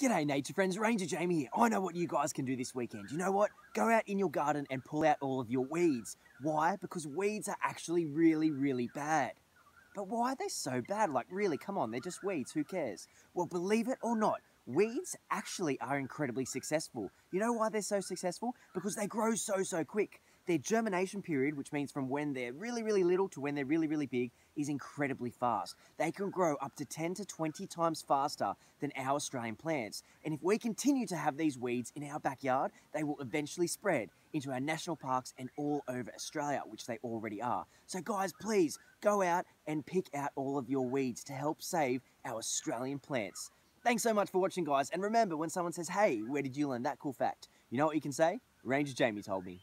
G'day nature friends, Ranger Jamie here. I know what you guys can do this weekend. You know what? Go out in your garden and pull out all of your weeds. Why? Because weeds are actually really, really bad. But why are they so bad? Like really, come on, they're just weeds, who cares? Well, believe it or not, weeds actually are incredibly successful. You know why they're so successful? Because they grow so, so quick. Their germination period, which means from when they're really, really little to when they're really, really big, is incredibly fast. They can grow up to 10 to 20 times faster than our Australian plants. And if we continue to have these weeds in our backyard, they will eventually spread into our national parks and all over Australia, which they already are. So guys, please go out and pick out all of your weeds to help save our Australian plants. Thanks so much for watching, guys. And remember, when someone says, hey, where did you learn that cool fact? You know what you can say? Ranger Jamie told me.